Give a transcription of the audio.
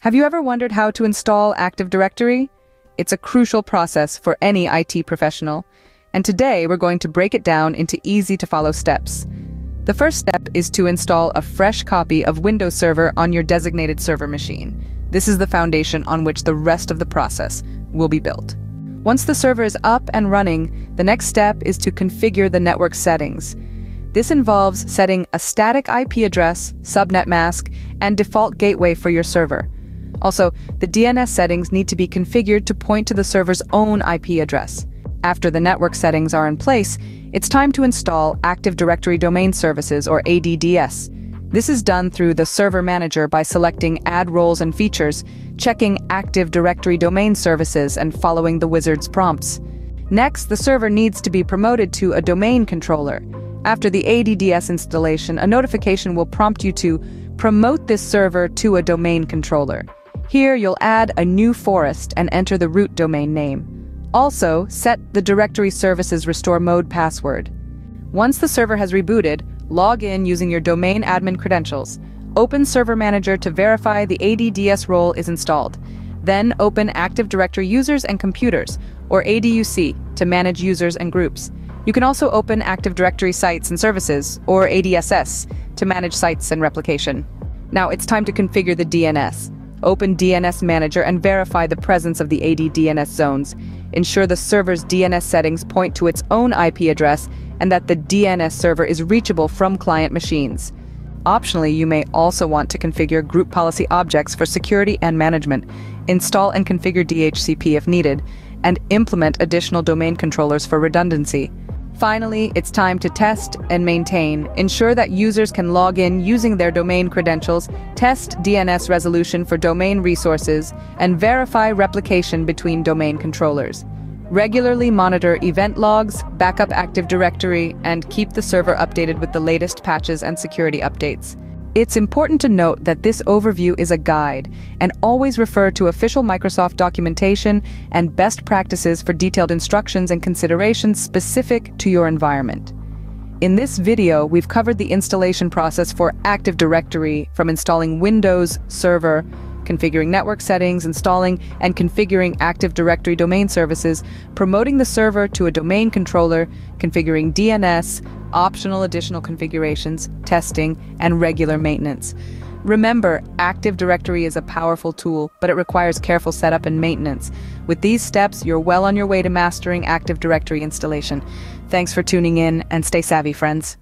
Have you ever wondered how to install Active Directory? It's a crucial process for any IT professional, and today we're going to break it down into easy-to-follow steps. The first step is to install a fresh copy of Windows Server on your designated server machine. This is the foundation on which the rest of the process will be built. Once the server is up and running, the next step is to configure the network settings. This involves setting a static IP address, subnet mask, and default gateway for your server. Also, the DNS settings need to be configured to point to the server's own IP address. After the network settings are in place, it's time to install Active Directory Domain Services or ADDS. This is done through the Server Manager by selecting Add Roles and Features, checking Active Directory Domain Services and following the wizard's prompts. Next, the server needs to be promoted to a domain controller. After the ADDS installation, a notification will prompt you to promote this server to a domain controller. Here you'll add a new forest and enter the root domain name. Also, set the directory services restore mode password. Once the server has rebooted, log in using your domain admin credentials. Open Server Manager to verify the ADDS role is installed. Then open Active Directory Users and Computers, or ADUC, to manage users and groups. You can also open Active Directory Sites and Services, or ADSS, to manage sites and replication. Now it's time to configure the DNS. Open DNS Manager and verify the presence of the AD DNS zones. Ensure the server's DNS settings point to its own IP address and that the DNS server is reachable from client machines. Optionally, you may also want to configure group policy objects for security and management, install and configure DHCP if needed, and implement additional domain controllers for redundancy. Finally, it's time to test and maintain. Ensure that users can log in using their domain credentials, test DNS resolution for domain resources, and verify replication between domain controllers. Regularly monitor event logs, backup Active Directory, and keep the server updated with the latest patches and security updates. It's important to note that this overview is a guide, and always refer to official Microsoft documentation and best practices for detailed instructions and considerations specific to your environment. In this video, we've covered the installation process for Active Directory from installing Windows Server, configuring network settings, installing and configuring Active Directory domain services, promoting the server to a domain controller, configuring DNS, optional additional configurations, testing, and regular maintenance. Remember, Active Directory is a powerful tool, but it requires careful setup and maintenance. With these steps, you're well on your way to mastering Active Directory installation. Thanks for tuning in, and stay savvy, friends.